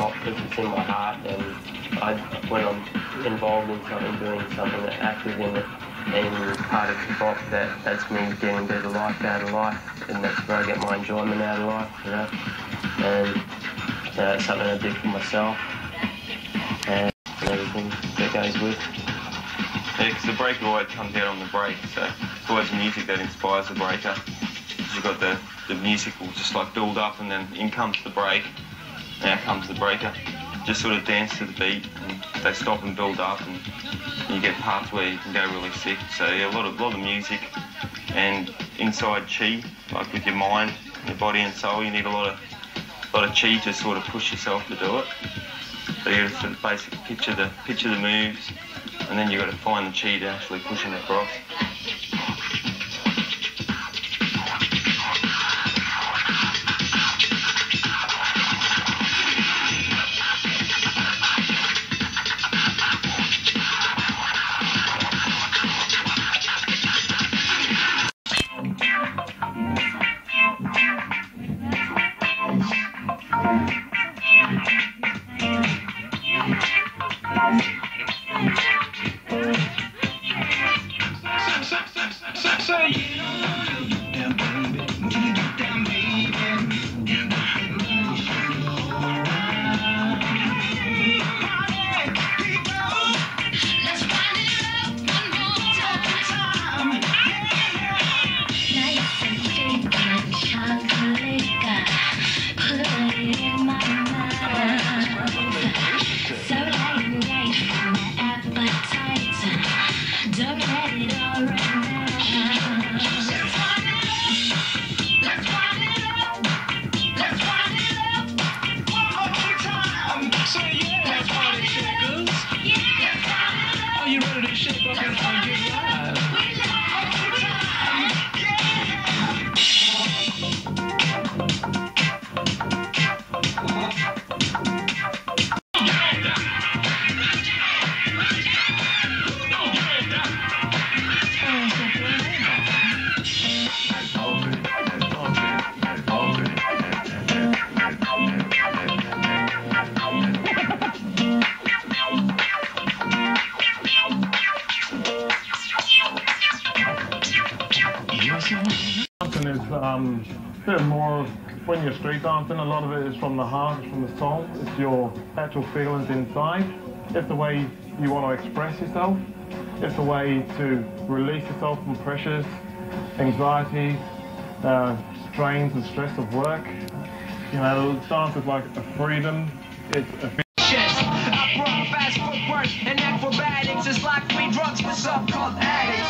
it's in my heart and I, when I'm involved in something, doing something that active in it, and part of hip-hop, that, that's me getting of life out of life and that's where I get my enjoyment out of life, you know. And you know, it's something I do for myself and everything that goes with. Yeah, because the breaker always comes out on the break, so it's always music that inspires the breaker. You've got the, the music will just like build up and then in comes the break, out comes the breaker. Just sort of dance to the beat and they stop and build up and you get parts where you can go really sick. So yeah, a lot of, lot of music and inside chi, like with your mind, your body and soul, you need a lot of, lot of chi to sort of push yourself to do it. So you sort of basically picture the, picture the moves and then you've got to find the chi to actually push them across. Hey! Are Dancing is um, a bit more when you're street dancing, a lot of it is from the heart, it's from the soul. It's your actual feelings inside. It's the way you want to express yourself. It's a way to release yourself from pressures, anxieties, uh, strains and stress of work. You know, dance is like a freedom. It's a I brought fast footwork and acrobatics. It's like free drugs for so-called addicts.